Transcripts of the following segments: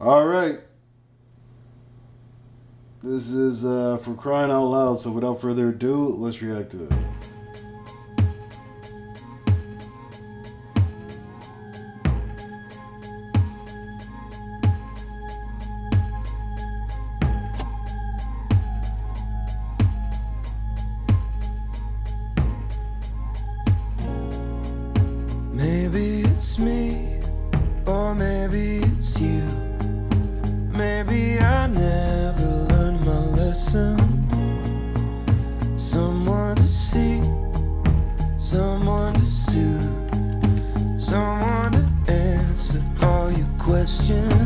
All right. This is uh, for crying out loud. So without further ado, let's react to it. question.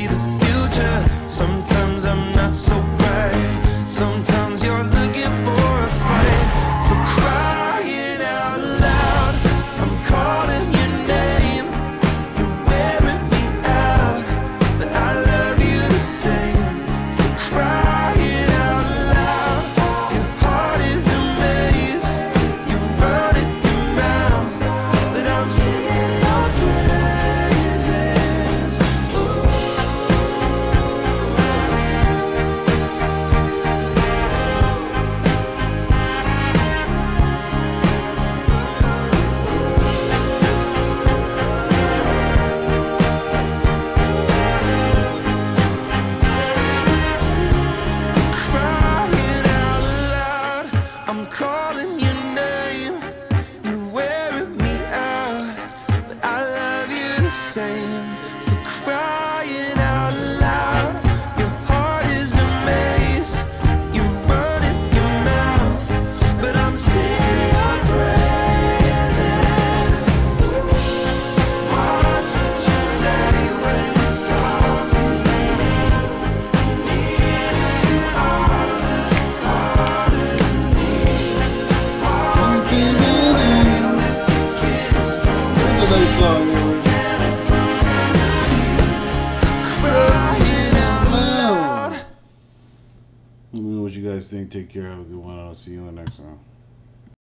Let me know what you guys think. Take care. Have a good one. I'll see you in the next one.